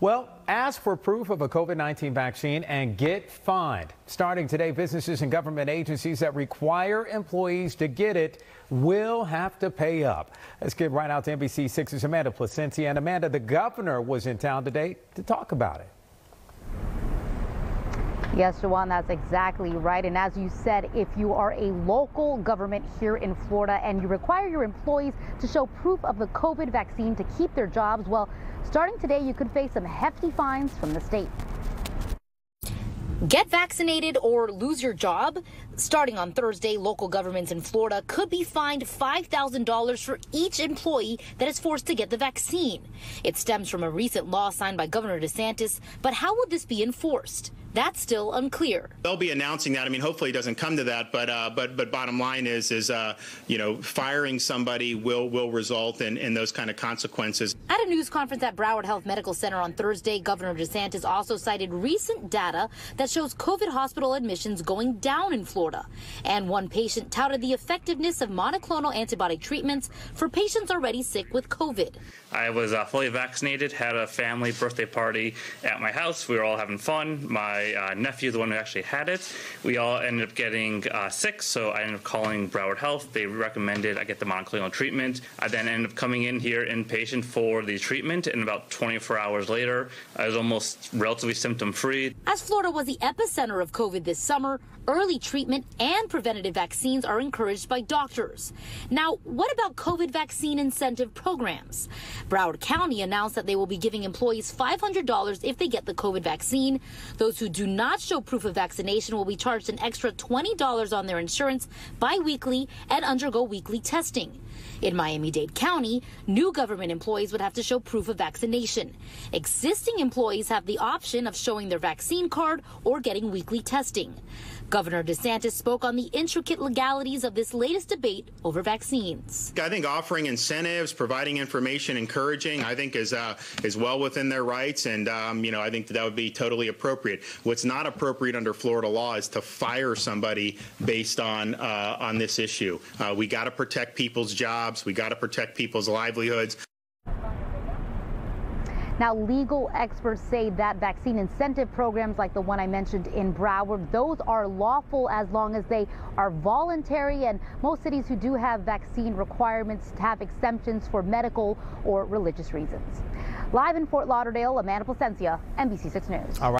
Well, ask for proof of a COVID 19 vaccine and get fined. Starting today, businesses and government agencies that require employees to get it will have to pay up. Let's get right out to NBC6's Amanda Plasencia. And Amanda, the governor was in town today to talk about it. Yes, Jawan, that's exactly right. And as you said, if you are a local government here in Florida and you require your employees to show proof of the COVID vaccine to keep their jobs, well, starting today, you could face some hefty fines from the state. Get vaccinated or lose your job? Starting on Thursday, local governments in Florida could be fined $5,000 for each employee that is forced to get the vaccine. It stems from a recent law signed by Governor DeSantis, but how will this be enforced? That's still unclear. They'll be announcing that. I mean, hopefully it doesn't come to that, but uh, but but bottom line is is uh, you know firing somebody will will result in, in those kind of consequences. At a news conference at Broward Health Medical Center on Thursday, Governor DeSantis also cited recent data that shows COVID hospital admissions going down in Florida. And one patient touted the effectiveness of monoclonal antibody treatments for patients already sick with COVID. I was uh, fully vaccinated, had a family birthday party at my house. We were all having fun. My uh, nephew, the one who actually had it, we all ended up getting uh, sick, so I ended up calling Broward Health. They recommended I get the monoclonal treatment. I then ended up coming in here inpatient for the treatment, and about 24 hours later, I was almost relatively symptom free. As Florida was the epicenter of COVID this summer, early treatment and preventative vaccines are encouraged by doctors. Now, what about COVID vaccine incentive programs? Broward County announced that they will be giving employees $500 if they get the COVID vaccine. Those who do not show proof of vaccination will be charged an extra $20 on their insurance biweekly and undergo weekly testing. In Miami Dade County, new government employees would have to show proof of vaccination. Existing employees have the option of showing their vaccine card or getting weekly testing. Governor DeSantis spoke on the intricate legalities of this latest debate over vaccines. I think offering incentives, providing information, encouraging, I think is uh, is well within their rights, and um, you know I think that, that would be totally appropriate. What's not appropriate under Florida law is to fire somebody based on uh, on this issue. Uh, we got to protect people's jobs. We got to protect people's livelihoods. Now, legal experts say that vaccine incentive programs like the one I mentioned in Broward, those are lawful as long as they are voluntary. And most cities who do have vaccine requirements have exemptions for medical or religious reasons. Live in Fort Lauderdale, Amanda Plasencia, NBC6 News. All right.